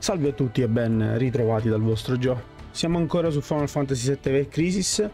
Salve a tutti e ben ritrovati dal vostro Joe. Siamo ancora su Final Fantasy VII Crisis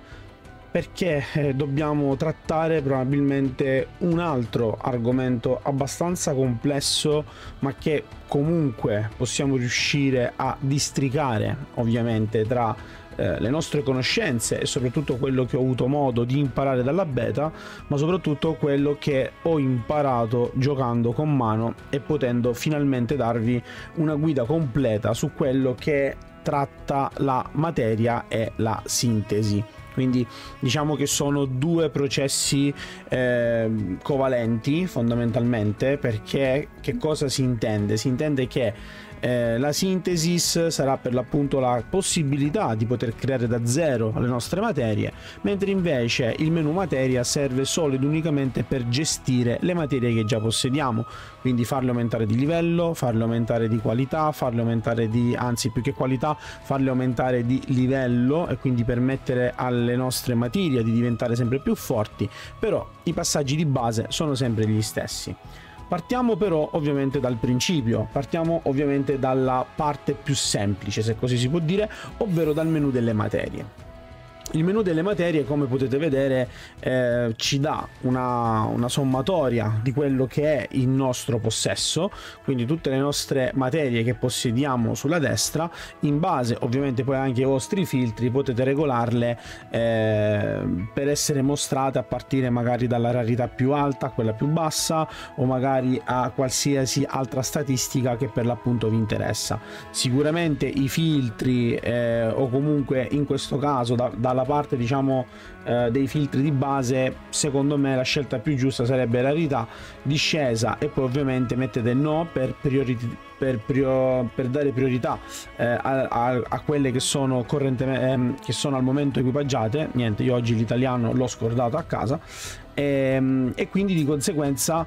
perché eh, dobbiamo trattare probabilmente un altro argomento abbastanza complesso ma che comunque possiamo riuscire a districare ovviamente tra eh, le nostre conoscenze e soprattutto quello che ho avuto modo di imparare dalla beta, ma soprattutto quello che ho imparato giocando con mano e potendo finalmente darvi una guida completa su quello che tratta la materia e la sintesi. Quindi diciamo che sono due processi eh, covalenti fondamentalmente perché che cosa si intende? Si intende che eh, la Synthesis sarà per l'appunto la possibilità di poter creare da zero le nostre materie, mentre invece il menu materia serve solo ed unicamente per gestire le materie che già possediamo, quindi farle aumentare di livello, farle aumentare di qualità, farle aumentare di, anzi più che qualità, farle aumentare di livello e quindi permettere alle nostre materie di diventare sempre più forti, però i passaggi di base sono sempre gli stessi. Partiamo però ovviamente dal principio, partiamo ovviamente dalla parte più semplice, se così si può dire, ovvero dal menu delle materie. Il menu delle materie, come potete vedere, eh, ci dà una, una, sommatoria di quello che è il nostro possesso, quindi tutte le nostre materie che possediamo sulla destra, in base ovviamente poi anche ai vostri filtri, potete regolarle eh, per essere mostrate a partire magari dalla rarità più alta a quella più bassa o magari a qualsiasi altra statistica che per l'appunto vi interessa. Sicuramente i filtri eh, o comunque in questo caso da, dalla parte diciamo eh, dei filtri di base secondo me la scelta più giusta sarebbe rarità discesa e poi ovviamente mettete no per, per, prior- per dare priorità eh, a-, a-, a, quelle che sono, ehm, che sono al momento equipaggiate. Niente io oggi l'italiano l'ho scordato a casa. E, ehm, e quindi di conseguenza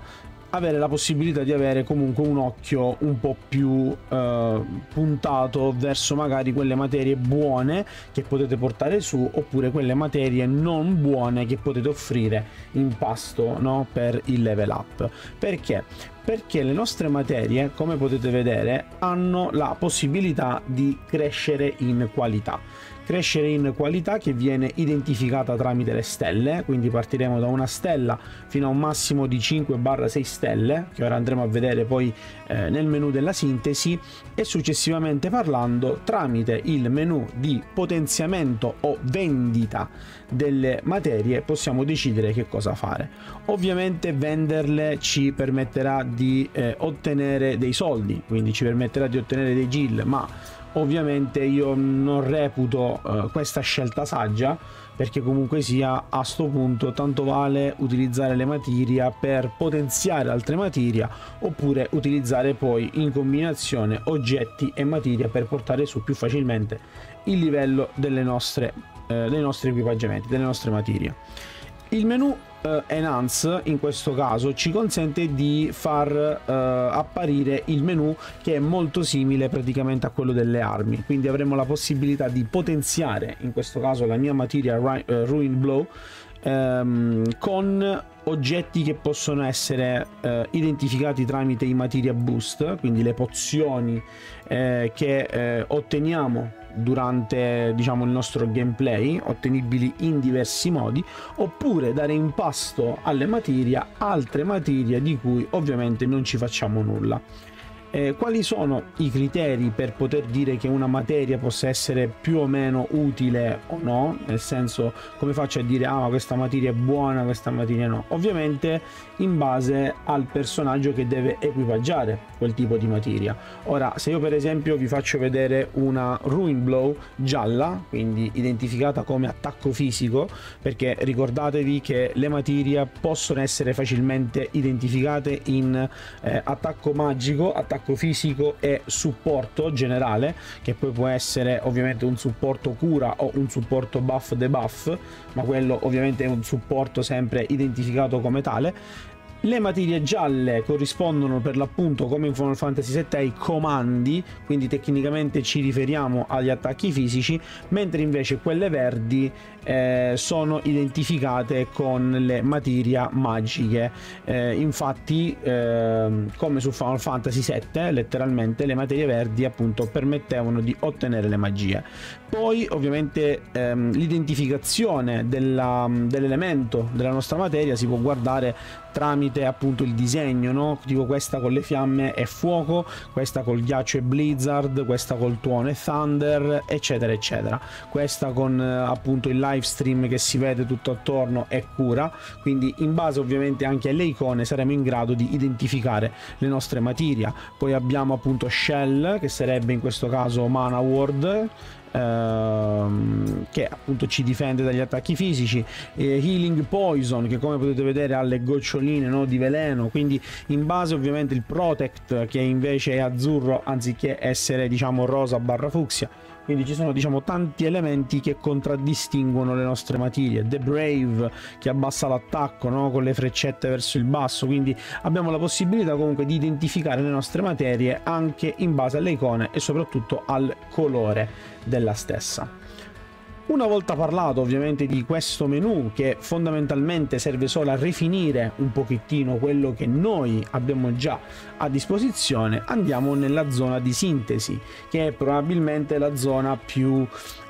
avere la possibilità di avere comunque un occhio un po' più eh, puntato verso magari quelle materie buone che potete portare su oppure quelle materie non buone che potete offrire in pasto no? per il level up perché perché le nostre materie come potete vedere hanno la possibilità di crescere in qualità crescere in qualità che viene identificata tramite le stelle, quindi partiremo da una stella fino a un massimo di 5-6 stelle, che ora andremo a vedere poi eh, nel menu della sintesi, e successivamente parlando tramite il menu di potenziamento o vendita delle materie possiamo decidere che cosa fare. Ovviamente venderle ci permetterà di eh, ottenere dei soldi, quindi ci permetterà di ottenere dei GIL, ma ovviamente io non reputo uh, questa scelta saggia perché comunque sia a sto punto tanto vale utilizzare le materie per potenziare altre materie oppure utilizzare poi in combinazione oggetti e materia per portare su più facilmente il livello nostre, eh, dei nostri equipaggiamenti, delle nostre materie. Il menu uh, Enhance in questo caso ci consente di far uh, apparire il menu che è molto simile praticamente a quello delle armi. Quindi avremo la possibilità di potenziare in questo caso la mia materia uh, Ruin Blow um, con oggetti che possono essere eh, identificati tramite i materia boost, quindi le pozioni eh, che eh, otteniamo durante diciamo, il nostro gameplay, ottenibili in diversi modi, oppure dare in pasto alle materie altre materie di cui ovviamente non ci facciamo nulla. Eh, quali sono i criteri per poter dire che una materia possa essere più o meno utile o no? Nel senso, come faccio a dire ah, ma questa materia è buona, questa materia no? Ovviamente in base al personaggio che deve equipaggiare quel tipo di materia. Ora, se io per esempio vi faccio vedere una Ruin Blow gialla, quindi identificata come attacco fisico, perché ricordatevi che le materie possono essere facilmente identificate in eh, attacco magico, attacco attacco fisico e supporto generale, che poi può essere ovviamente un supporto cura o un supporto buff debuff, ma quello ovviamente è un supporto sempre identificato come tale Le materie gialle corrispondono per l'appunto come in Final Fantasy VII ai comandi, quindi tecnicamente ci riferiamo agli attacchi fisici, mentre invece quelle verdi eh, sono identificate con le materie magiche. Eh, infatti, eh, come su Final Fantasy VII, letteralmente le materie verdi appunto permettevano di ottenere le magie. Poi, ovviamente, ehm, l'identificazione dell'elemento della nostra materia si può guardare tramite appunto il disegno, no? tipo questa con le fiamme è fuoco, questa col ghiaccio è blizzard, questa col tuono è thunder, eccetera, eccetera. Questa con eh, appunto il live stream che si vede tutto attorno è cura, quindi in base ovviamente anche alle icone saremo in grado di identificare le nostre materia. Poi abbiamo appunto shell che sarebbe in questo caso mana ward ehm, che appunto ci difende dagli attacchi fisici. Eh, healing poison che come potete vedere ha le goccioline no, di veleno. Quindi in base ovviamente il protect che invece è azzurro anziché essere diciamo rosa barra fucsia. Quindi ci sono diciamo tanti elementi che contraddistinguono le nostre materie The Brave che abbassa l'attacco no? con le freccette verso il basso. Quindi abbiamo la possibilità comunque di identificare le nostre materie anche in base alle icone e soprattutto al colore della stessa una volta parlato ovviamente di questo menu che fondamentalmente serve solo a rifinire un pochettino quello che noi abbiamo già a disposizione, andiamo nella zona di sintesi, che è probabilmente la zona più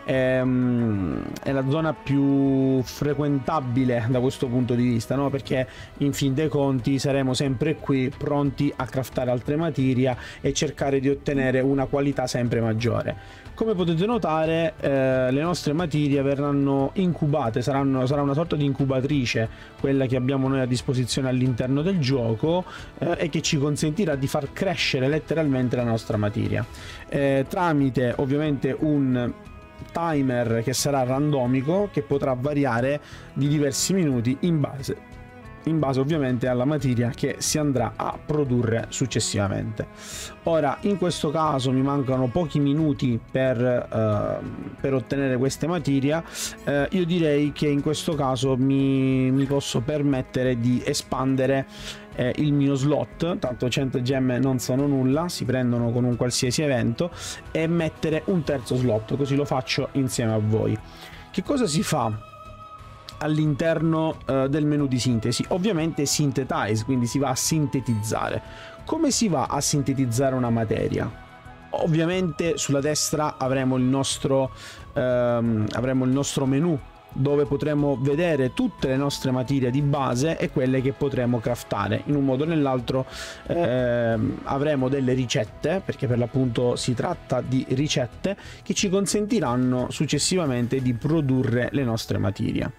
ehm, è la zona più frequentabile da questo punto di vista, no? perché in fin dei conti saremo sempre qui pronti a craftare altre materia e cercare di ottenere una qualità sempre maggiore. Come potete notare eh, le nostre materie verranno incubate, saranno, sarà una sorta di incubatrice quella che abbiamo noi a disposizione all'interno del gioco eh, e che ci consentirà di far crescere letteralmente la nostra materia. Eh, tramite ovviamente un timer che sarà randomico che potrà variare di diversi minuti in base in base ovviamente alla materia che si andrà a produrre successivamente. Ora, in questo caso mi mancano pochi minuti per, uh, per ottenere queste materie, uh, io direi che in questo caso mi, mi posso permettere di espandere eh, il mio slot, tanto 100 gemme non sono nulla, si prendono con un qualsiasi evento, e mettere un terzo slot, così lo faccio insieme a voi. Che cosa si fa all'interno uh, del menu di sintesi? Ovviamente synthetize, quindi si va a sintetizzare. Come si va a sintetizzare una materia? Ovviamente sulla destra avremo il nostro, um, avremo il nostro menu dove potremo vedere tutte le nostre materie di base e quelle che potremo craftare. In un modo o nell'altro eh, avremo delle ricette perché per l'appunto si tratta di ricette che ci consentiranno successivamente di produrre le nostre materie.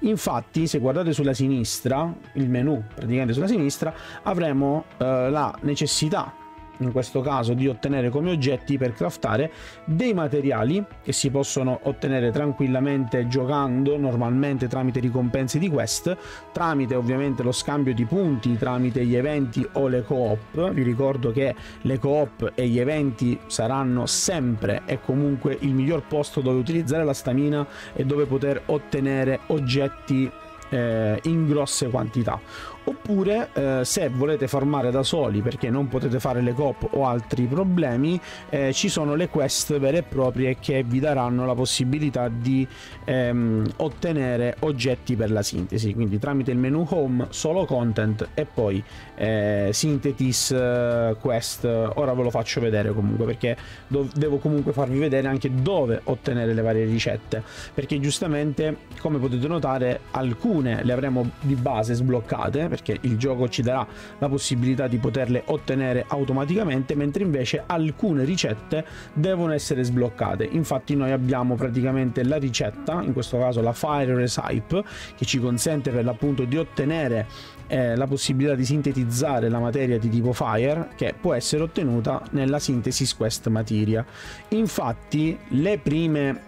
Infatti se guardate sulla sinistra il menu praticamente sulla sinistra avremo eh, la necessità in questo caso di ottenere come oggetti per craftare dei materiali che si possono ottenere tranquillamente giocando normalmente tramite ricompense di quest tramite ovviamente lo scambio di punti tramite gli eventi o le coop. Vi ricordo che le coop e gli eventi saranno sempre e comunque il miglior posto dove utilizzare la stamina e dove poter ottenere oggetti eh, in grosse quantità oppure eh, se volete farmare da soli perché non potete fare le cop o altri problemi eh, ci sono le quest vere e proprie che vi daranno la possibilità di ehm, ottenere oggetti per la sintesi. Quindi tramite il menu home solo content e poi eh, synthetis eh, quest. Ora ve lo faccio vedere comunque perché devo comunque farvi vedere anche dove ottenere le varie ricette. Perché giustamente come potete notare alcune le avremo di base sbloccate perché il gioco ci darà la possibilità di poterle ottenere automaticamente, mentre invece alcune ricette devono essere sbloccate. Infatti noi abbiamo praticamente la ricetta, in questo caso la Fire Recipe, che ci consente per l'appunto di ottenere eh, la possibilità di sintetizzare la materia di tipo Fire che può essere ottenuta nella Synthesis Quest Materia. Infatti le prime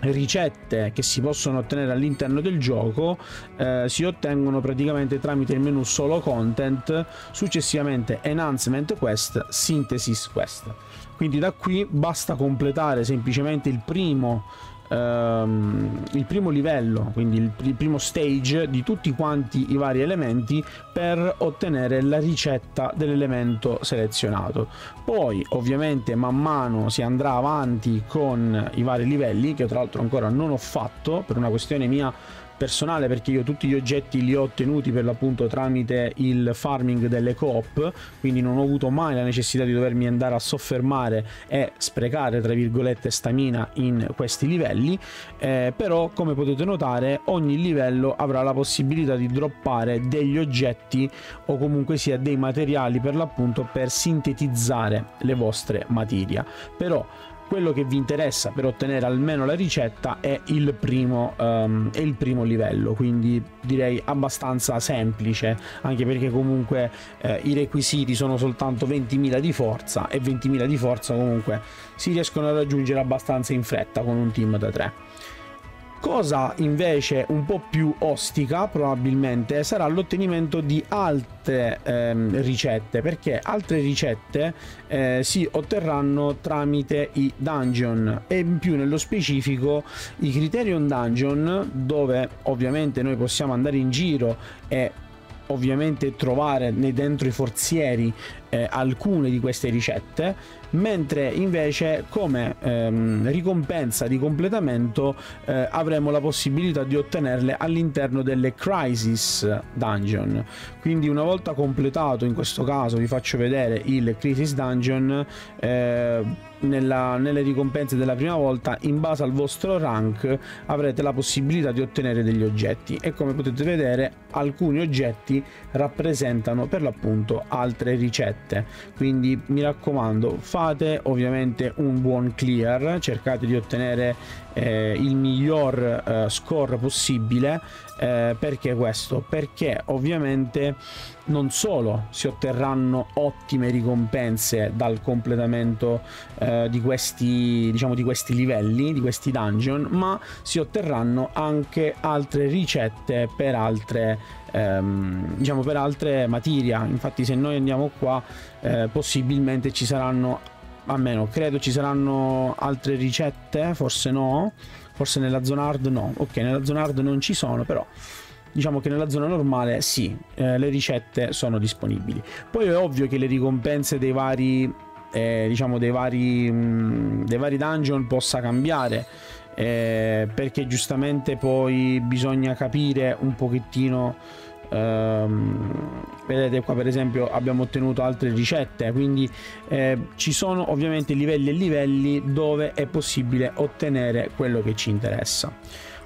ricette che si possono ottenere all'interno del gioco eh, si ottengono praticamente tramite il menu solo content successivamente enhancement quest synthesis quest. Quindi da qui basta completare semplicemente il primo ehm, il primo livello, quindi il, il primo stage di tutti quanti i vari elementi per ottenere la ricetta dell'elemento selezionato. Poi ovviamente man mano si andrà avanti con i vari livelli che tra l'altro ancora non ho fatto per una questione mia personale perché io tutti gli oggetti li ho ottenuti per l'appunto tramite il farming delle coop quindi non ho avuto mai la necessità di dovermi andare a soffermare e sprecare tra virgolette stamina in questi livelli. Eh, però come potete notare ogni livello avrà la possibilità di droppare degli oggetti o comunque sia dei materiali per l'appunto per sintetizzare le vostre materia. Però quello che vi interessa per ottenere almeno la ricetta è il primo, um, è il primo livello quindi direi abbastanza semplice anche perché comunque eh, i requisiti sono soltanto 20.000 di forza e 20.000 di forza comunque si riescono a raggiungere abbastanza in fretta con un team da 3 Cosa invece un po' più ostica probabilmente sarà l'ottenimento di altre ehm, ricette perché altre ricette eh, si otterranno tramite i dungeon. E in più nello specifico i Criterion Dungeon dove ovviamente noi possiamo andare in giro e ovviamente trovare dentro i forzieri eh, alcune di queste ricette mentre invece come ehm, ricompensa di completamento eh, avremo la possibilità di ottenerle all'interno delle crisis dungeon. Quindi una volta completato in questo caso vi faccio vedere il crisis dungeon eh, nella, nelle ricompense della prima volta in base al vostro rank avrete la possibilità di ottenere degli oggetti. E come potete vedere alcuni oggetti rappresentano per l'appunto altre ricette quindi mi raccomando fate ovviamente un buon clear cercate di ottenere eh, il miglior eh, score possibile eh, perché questo? Perché ovviamente non solo si otterranno ottime ricompense dal completamento eh, di questi diciamo di questi livelli di questi dungeon ma si otterranno anche altre ricette per altre ehm, diciamo per altre materia. Infatti se noi andiamo qua eh, possibilmente ci saranno almeno credo ci saranno altre ricette forse no. Forse nella zona hard no. Ok nella zona hard non ci sono però diciamo che nella zona normale sì eh, le ricette sono disponibili. Poi è ovvio che le ricompense dei vari eh, diciamo dei vari, mh, mm, dei vari dungeon possa cambiare eh, perché giustamente poi bisogna capire un pochettino ehm, vedete qua per esempio abbiamo ottenuto altre ricette quindi eh, ci sono ovviamente livelli e livelli dove è possibile ottenere quello che ci interessa.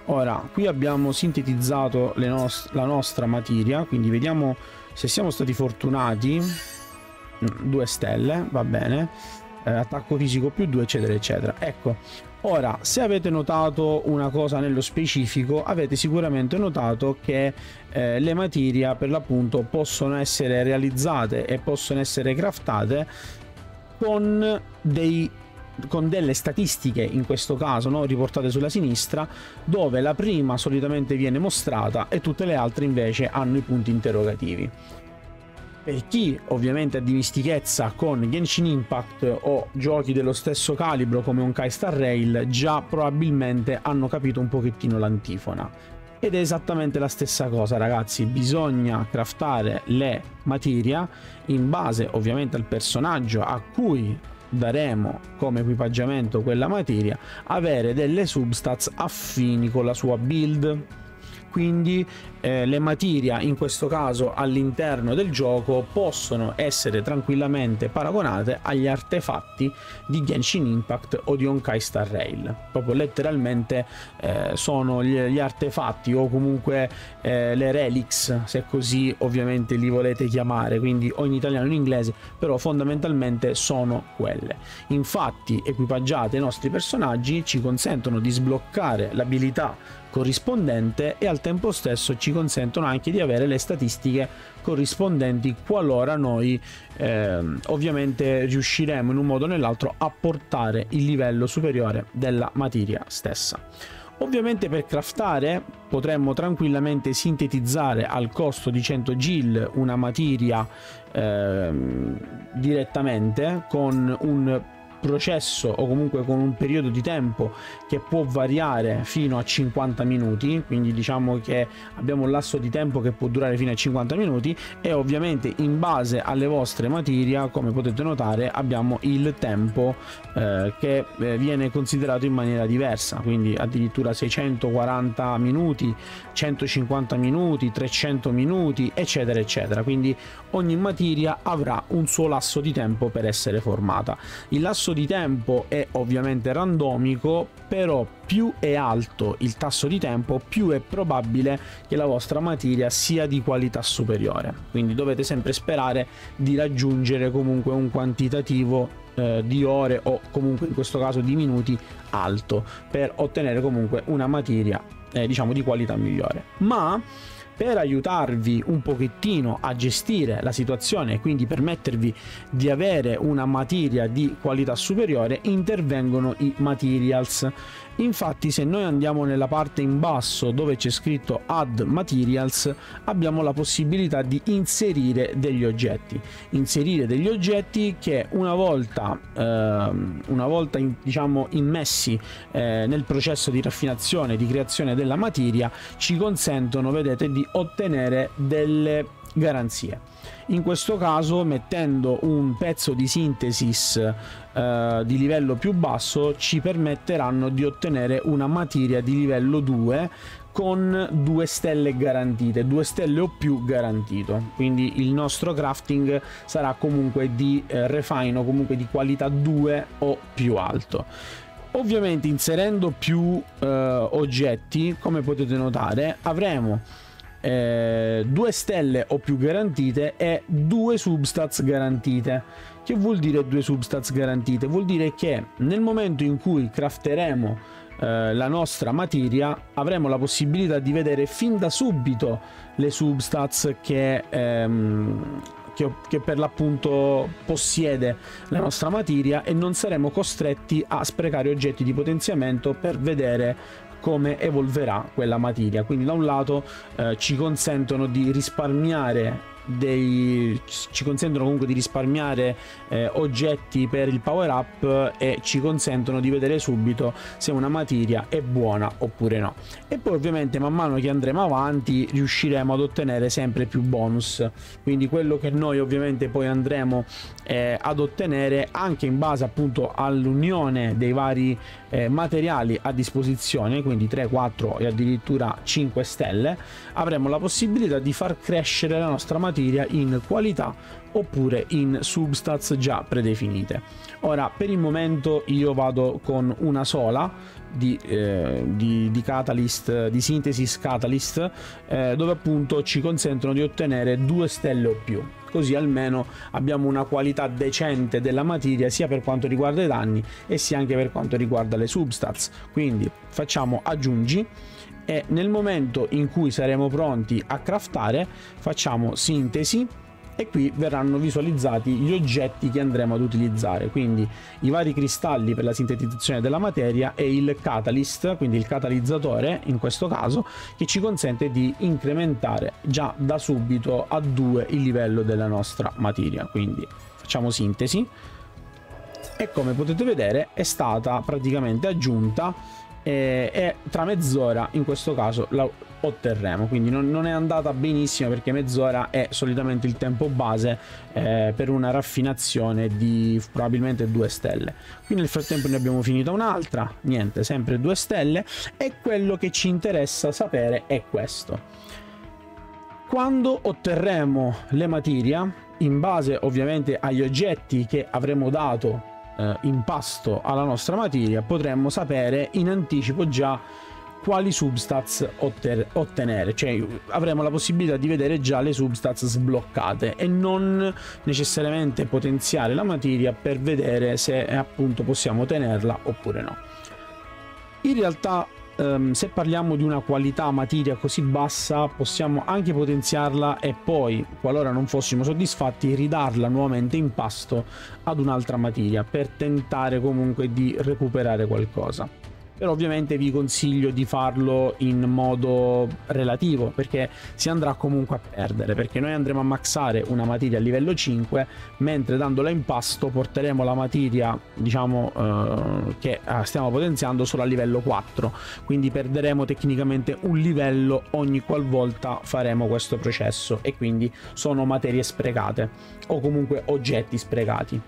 Ora qui abbiamo sintetizzato nost la nostra materia quindi vediamo se siamo stati fortunati. Due stelle va bene eh, attacco fisico più 2 eccetera eccetera. Ecco ora se avete notato una cosa nello specifico avete sicuramente notato che eh, le materie per l'appunto possono essere realizzate e possono essere craftate con dei con delle statistiche in questo caso no, riportate sulla sinistra dove la prima solitamente viene mostrata e tutte le altre invece hanno i punti interrogativi per chi ovviamente ha dimistichezza con Genshin Impact o giochi dello stesso calibro come un Kai Star Rail già probabilmente hanno capito un pochettino l'antifona. Ed è esattamente la stessa cosa ragazzi. Bisogna craftare le materia in base ovviamente al personaggio a cui daremo come equipaggiamento quella materia avere delle substats affini con la sua build quindi eh, le materia in questo caso all'interno del gioco possono essere tranquillamente paragonate agli artefatti di Genshin Impact o di Honkai Star Rail. Proprio letteralmente eh, sono gli, gli, artefatti o comunque eh, le relics se così ovviamente li volete chiamare quindi o in italiano o in inglese però fondamentalmente sono quelle. Infatti equipaggiate i nostri personaggi ci consentono di sbloccare l'abilità corrispondente e al tempo stesso ci consentono anche di avere le statistiche corrispondenti qualora noi eh, ovviamente riusciremo in un modo o nell'altro a portare il livello superiore della materia stessa. Ovviamente per craftare potremmo tranquillamente sintetizzare al costo di 100 gil una materia eh, direttamente con un processo o comunque con un periodo di tempo che può variare fino a 50 minuti, quindi diciamo che abbiamo un lasso di tempo che può durare fino a 50 minuti e ovviamente in base alle vostre materie, come potete notare, abbiamo il tempo eh, che eh, viene considerato in maniera diversa, quindi addirittura 640 minuti, 150 minuti, 300 minuti, eccetera, eccetera. Quindi ogni materia avrà un suo lasso di tempo per essere formata. Il lasso di tempo è ovviamente randomico, però più è alto il tasso di tempo, più è probabile che la vostra materia sia di qualità superiore. Quindi dovete sempre sperare di raggiungere comunque un quantitativo eh, di ore o comunque in questo caso di minuti alto per ottenere comunque una materia eh, diciamo di qualità migliore. Ma per aiutarvi un pochettino a gestire la situazione e quindi permettervi di avere una materia di qualità superiore intervengono i materials Infatti se noi andiamo nella parte in basso dove c'è scritto add materials abbiamo la possibilità di inserire degli oggetti. Inserire degli oggetti che una volta, eh, una volta in, diciamo immessi eh, nel processo di raffinazione, di creazione della materia ci consentono, vedete, di ottenere delle garanzie in questo caso mettendo un pezzo di sintesis eh, di livello più basso ci permetteranno di ottenere una materia di livello 2 con due stelle garantite, due stelle o più garantito. Quindi il nostro crafting sarà comunque di eh, refine o comunque di qualità 2 o più alto. Ovviamente inserendo più eh, oggetti, come potete notare, avremo eh, due stelle o più garantite e due substats garantite. Che vuol dire due substats garantite? Vuol dire che nel momento in cui crafteremo eh, la nostra materia avremo la possibilità di vedere fin da subito le substats che, ehm, che, che, per l'appunto possiede la nostra materia e non saremo costretti a sprecare oggetti di potenziamento per vedere come evolverà quella materia. Quindi da un lato eh, ci consentono di risparmiare dei, ci consentono comunque di risparmiare eh, oggetti per il power up e ci consentono di vedere subito se una materia è buona oppure no. E poi ovviamente man mano che andremo avanti riusciremo ad ottenere sempre più bonus. Quindi quello che noi ovviamente poi andremo eh, ad ottenere anche in base appunto all'unione dei vari eh, materiali a disposizione quindi 3 4 e addirittura 5 stelle avremo la possibilità di far crescere la nostra materia materia in qualità oppure in substats già predefinite. Ora per il momento io vado con una sola di, eh, di, di catalyst, di synthesis catalyst, eh, dove appunto ci consentono di ottenere due stelle o più. Così almeno abbiamo una qualità decente della materia sia per quanto riguarda i danni e sia anche per quanto riguarda le substats. Quindi facciamo aggiungi e nel momento in cui saremo pronti a craftare facciamo sintesi e qui verranno visualizzati gli oggetti che andremo ad utilizzare. Quindi i vari cristalli per la sintetizzazione della materia e il catalyst quindi il catalizzatore in questo caso che ci consente di incrementare già da subito a 2 il livello della nostra materia. Quindi facciamo sintesi. E come potete vedere è stata praticamente aggiunta e, e tra mezz'ora in questo caso la otterremo. Quindi non, non, è andata benissimo perché mezz'ora è solitamente il tempo base eh, per una raffinazione di probabilmente due stelle. Qui nel frattempo ne abbiamo finita un'altra. Niente sempre due stelle. E quello che ci interessa sapere è questo. Quando otterremo le materia in base ovviamente agli oggetti che avremo dato eh, in pasto alla nostra materia potremmo sapere in anticipo già quali substats ottenere, cioè avremo la possibilità di vedere già le substats sbloccate e non necessariamente potenziare la materia per vedere se appunto possiamo tenerla oppure no. In realtà um, se parliamo di una qualità materia così bassa possiamo anche potenziarla e poi qualora non fossimo soddisfatti ridarla nuovamente in pasto ad un'altra materia per tentare comunque di recuperare qualcosa però ovviamente vi consiglio di farlo in modo relativo perché si andrà comunque a perdere perché noi andremo a maxare una materia a livello 5 mentre dandola in pasto porteremo la materia diciamo eh, che eh, stiamo potenziando solo a livello 4 quindi perderemo tecnicamente un livello ogni qualvolta faremo questo processo. E quindi sono materie sprecate o comunque oggetti sprecati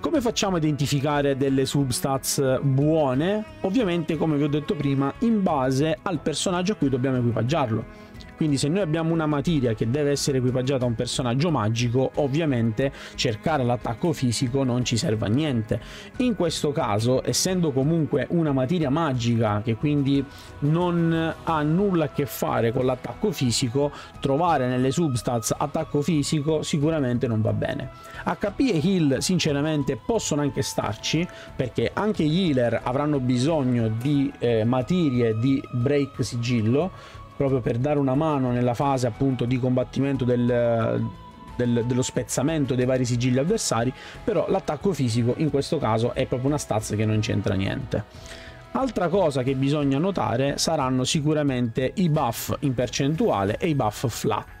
come facciamo a identificare delle substats buone? Ovviamente, come vi ho detto prima, in base al personaggio a cui dobbiamo equipaggiarlo. Quindi se noi abbiamo una materia che deve essere equipaggiata a un personaggio magico, ovviamente cercare l'attacco fisico non ci serve a niente. In questo caso, essendo comunque una materia magica che quindi non ha nulla a che fare con l'attacco fisico, trovare nelle substats attacco fisico sicuramente non va bene. HP e heal sinceramente possono anche starci perché anche gli healer avranno bisogno di eh, materie di break sigillo proprio per dare una mano nella fase appunto di combattimento del, del, dello spezzamento dei vari sigilli avversari, però l'attacco fisico in questo caso è proprio una stazza che non c'entra niente. Altra cosa che bisogna notare saranno sicuramente i buff in percentuale e i buff flat.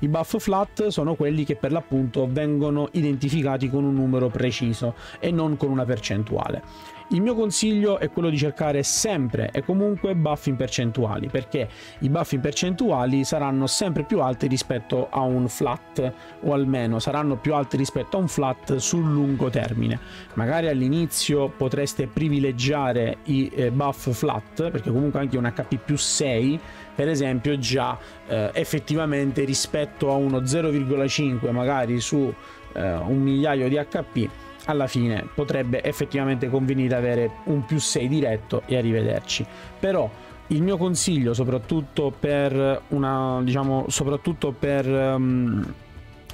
I buff flat sono quelli che per l'appunto vengono identificati con un numero preciso e non con una percentuale. Il mio consiglio è quello di cercare sempre e comunque buff in percentuali, perché i buff in percentuali saranno sempre più alti rispetto a un flat, o almeno saranno più alti rispetto a un flat sul lungo termine. Magari all'inizio potreste privilegiare i eh, buff flat, perché comunque anche un HP più 6 per esempio già eh, effettivamente rispetto a uno 0,5 magari su eh, un migliaio di HP alla fine potrebbe effettivamente convenire avere un più 6 diretto e arrivederci. Però il mio consiglio soprattutto per una diciamo soprattutto per um,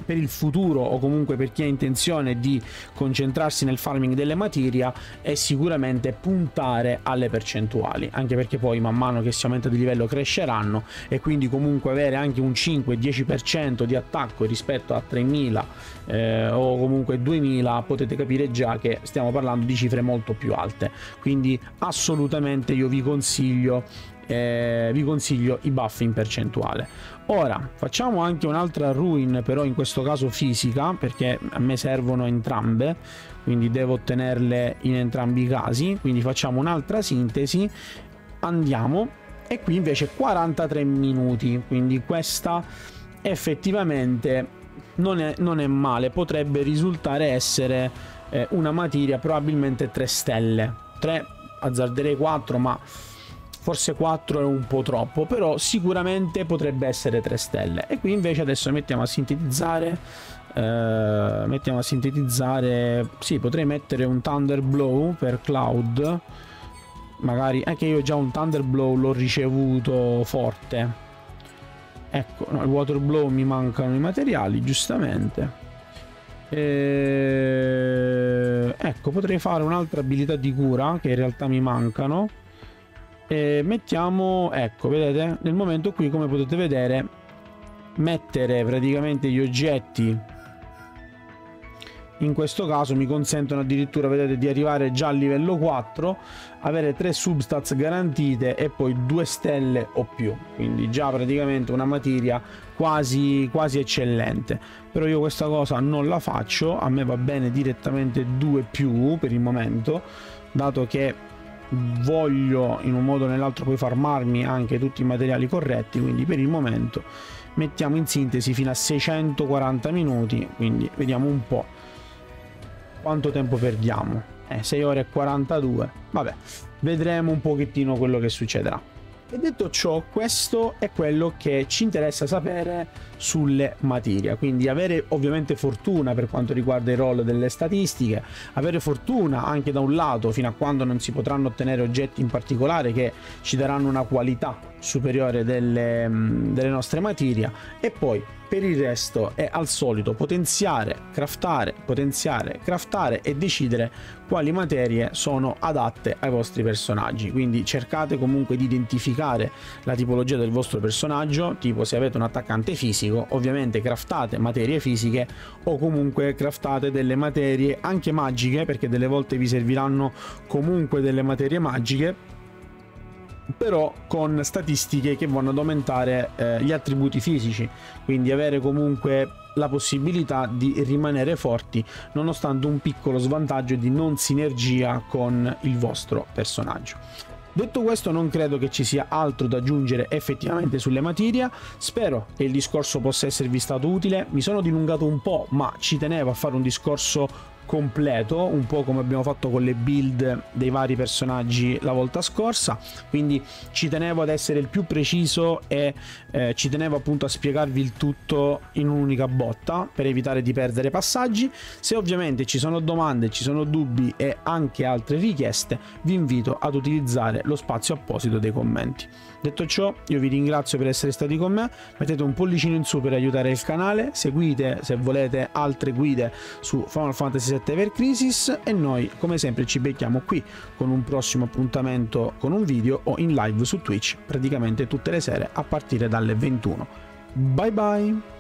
per il futuro o comunque per chi ha intenzione di concentrarsi nel farming delle materia è sicuramente puntare alle percentuali anche perché poi man mano che si aumenta di livello cresceranno e quindi comunque avere anche un 5-10% di attacco rispetto a 3000 eh, o comunque 2000 potete capire già che stiamo parlando di cifre molto più alte. Quindi assolutamente io vi consiglio eh, vi consiglio i buff in percentuale. Ora facciamo anche un'altra ruin però in questo caso fisica perché a me servono entrambe quindi devo ottenerle in entrambi i casi. Quindi facciamo un'altra sintesi andiamo. E qui invece 43 minuti quindi questa effettivamente non è, non è male potrebbe risultare essere eh, una materia probabilmente 3 stelle. 3 azzarderei 4 ma forse 4 è un po' troppo, però sicuramente potrebbe essere 3 stelle. E qui invece adesso mettiamo a sintetizzare. Eh, mettiamo a sintetizzare. Sì, potrei mettere un Thunder Blow per Cloud. Magari anche io già un Thunder Blow l'ho ricevuto forte. Ecco, no, il Water Blow mi mancano i materiali, giustamente. E... Ecco, potrei fare un'altra abilità di cura che in realtà mi mancano e mettiamo ecco vedete nel momento qui come potete vedere mettere praticamente gli oggetti in questo caso mi consentono addirittura vedete di arrivare già a livello 4 avere 3 substats garantite e poi 2 stelle o più. Quindi già praticamente una materia quasi quasi eccellente. Però io questa cosa non la faccio a me va bene direttamente 2 più per il momento dato che voglio in un modo o nell'altro poi farmarmi anche tutti i materiali corretti quindi per il momento mettiamo in sintesi fino a 640 minuti quindi vediamo un po' quanto tempo perdiamo. Eh, 6 ore e 42 vabbè vedremo un pochettino quello che succederà e detto ciò, questo è quello che ci interessa sapere sulle materie, quindi avere ovviamente fortuna per quanto riguarda il roll delle statistiche, avere fortuna anche da un lato fino a quando non si potranno ottenere oggetti in particolare che ci daranno una qualità superiore delle, delle nostre materie e poi Per il resto è al solito potenziare, craftare, potenziare, craftare e decidere quali materie sono adatte ai vostri personaggi. Quindi cercate comunque di identificare la tipologia del vostro personaggio, tipo se avete un attaccante fisico, ovviamente craftate materie fisiche o comunque craftate delle materie anche magiche, perché delle volte vi serviranno comunque delle materie magiche però con statistiche che vanno ad aumentare eh, gli attributi fisici, quindi avere comunque la possibilità di rimanere forti nonostante un piccolo svantaggio di non sinergia con il vostro personaggio. Detto questo non credo che ci sia altro da aggiungere effettivamente sulle materie, spero che il discorso possa esservi stato utile, mi sono dilungato un po' ma ci tenevo a fare un discorso completo, un po' come abbiamo fatto con le build dei vari personaggi la volta scorsa, quindi ci tenevo ad essere il più preciso e eh, ci tenevo appunto a spiegarvi il tutto in un'unica botta per evitare di perdere passaggi. Se ovviamente ci sono domande, ci sono dubbi e anche altre richieste, vi invito ad utilizzare lo spazio apposito dei commenti. Detto ciò, io vi ringrazio per essere stati con me, mettete un pollicino in su per aiutare il canale, seguite se volete altre guide su Final Fantasy 7 Ever Crisis e noi come sempre ci becchiamo qui con un prossimo appuntamento con un video o in live su Twitch praticamente tutte le sere a partire dalle 21. Bye bye!